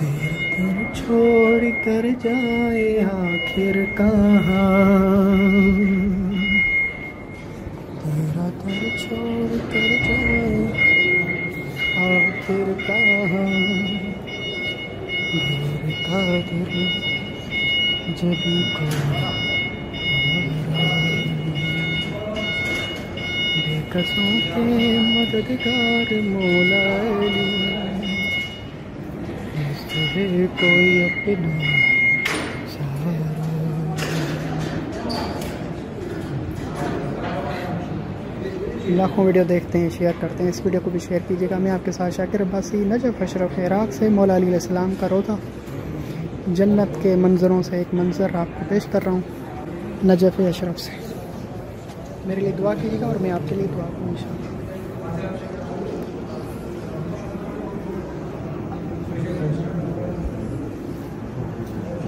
छोड़ कर जाए आखिर कहाँ? तेरा दर छोड़ कर जाए आखिर कहाँ? घेर का दर जब को बेकसों के मददगार मौला अली। लाखों वीडियो देखते हैं शेयर करते हैं। इस वीडियो को भी शेयर कीजिएगा। मैं आपके साथ Shakir Abbasi, Najaf Ashraf Iraq से मौला सलाम का रोता। जन्नत के मंज़रों से एक मंज़र आपको पेश कर रहा हूँ, नजफ अशरफ से। मेरे लिए दुआ कीजिएगा और मैं आपके लिए दुआ करूँ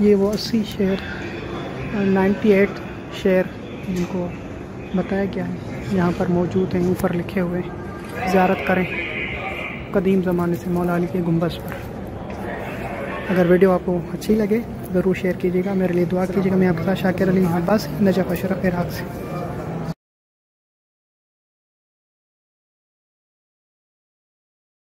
ये वो अस्सी शेयर नाइन्टी एट शेयर इनको बताया गया है, यहाँ पर मौजूद हैं, ऊपर लिखे हुए ज़्यारत करें कदीम ज़माने से मौला अली के गुम्बस पर। अगर वीडियो आपको अच्छी लगे, ज़रूर शेयर कीजिएगा। मेरे लिए दुआ कीजिएगा। मैं आपके साथ शाकिर अली बस नजफ़ अशरफ इराक से।